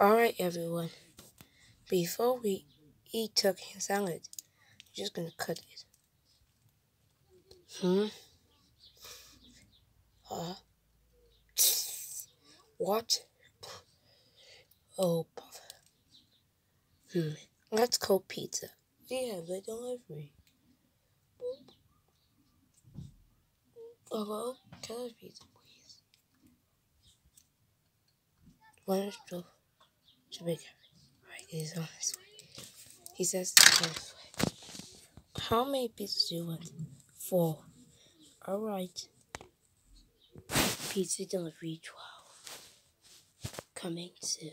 Alright, everyone. Before we eat turkey and salad, I'm just gonna cut it. Hmm? Huh? What? Oh, puff. Hmm. Let's call pizza. We have a delivery. Hello? Can I pizza, please? One is twelve. Jamaica. Right, he's on his way. He says he's way. How many pizzas do you want? Four. Alright. Pizza delivery 12. Coming soon.